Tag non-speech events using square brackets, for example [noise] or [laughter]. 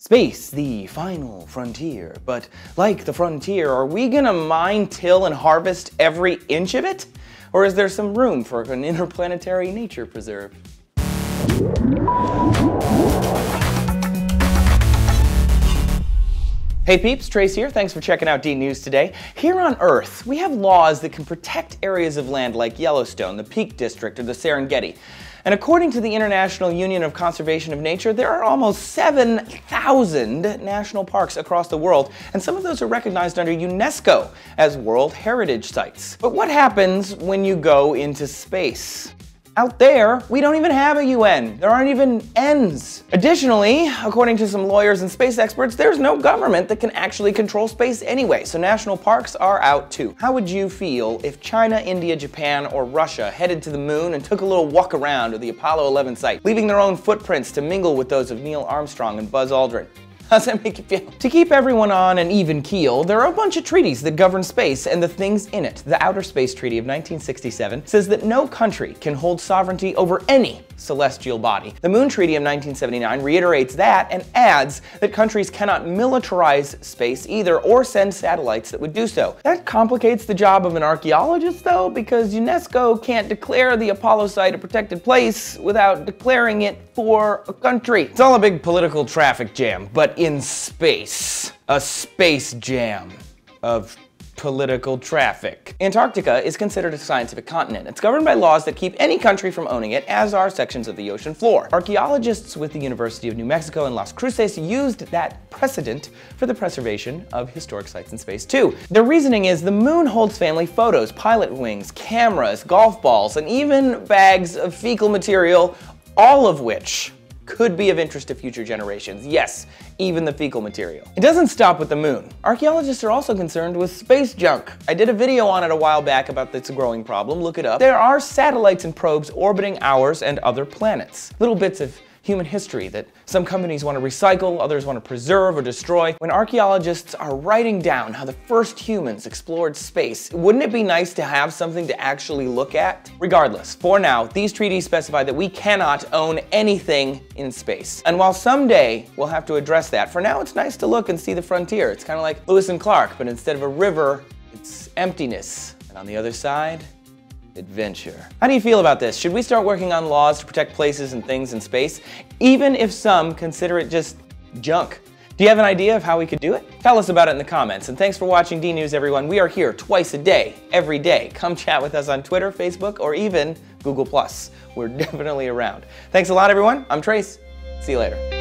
Space, the final frontier. But like the frontier, are we gonna mine, till, and harvest every inch of it? Or is there some room for an interplanetary nature preserve? Hey peeps, Trace here. Thanks for checking out D News today. Here on Earth, we have laws that can protect areas of land like Yellowstone, the Peak District, or the Serengeti. And according to the International Union of Conservation of Nature, there are almost 7,000 national parks across the world, and some of those are recognized under UNESCO as World Heritage Sites. But what happens when you go into space? Out there, we don't even have a UN. There aren't even ends. Additionally, according to some lawyers and space experts, there's no government that can actually control space anyway, so national parks are out too. How would you feel if China, India, Japan, or Russia headed to the moon and took a little walk around the Apollo 11 site, leaving their own footprints to mingle with those of Neil Armstrong and Buzz Aldrin? [laughs] How's that make you feel? To keep everyone on an even keel, there are a bunch of treaties that govern space and the things in it. The Outer Space Treaty of 1967 says that no country can hold sovereignty over any celestial body. The Moon Treaty of 1979 reiterates that and adds that countries cannot militarize space either or send satellites that would do so. That complicates the job of an archaeologist though, because UNESCO can't declare the Apollo site a protected place without declaring it for a country. It's all a big political traffic jam, but in space. A space jam of political traffic. Antarctica is considered a scientific continent. It's governed by laws that keep any country from owning it, as are sections of the ocean floor. Archaeologists with the University of New Mexico in Las Cruces used that precedent for the preservation of historic sites in space too. Their reasoning is the moon holds family photos, pilot wings, cameras, golf balls, and even bags of fecal material, all of which could be of interest to future generations. Yes, even the fecal material. It doesn't stop with the moon. Archaeologists are also concerned with space junk. I did a video on it a while back about this growing problem, look it up. There are satellites and probes orbiting ours and other planets. Little bits of human history that some companies want to recycle, others want to preserve or destroy. When archaeologists are writing down how the first humans explored space, wouldn't it be nice to have something to actually look at? Regardless, for now, these treaties specify that we cannot own anything in space. And while someday we'll have to address that, for now it's nice to look and see the frontier. It's kind of like Lewis and Clark, but instead of a river, it's emptiness. And on the other side, adventure. How do you feel about this? Should we start working on laws to protect places and things in space, even if some consider it just junk? Do you have an idea of how we could do it? Tell us about it in the comments. And thanks for watching D News, everyone. We are here twice a day, every day. Come chat with us on Twitter, Facebook, or even Google+. We're [laughs] definitely around. Thanks a lot, everyone. I'm Trace. See you later.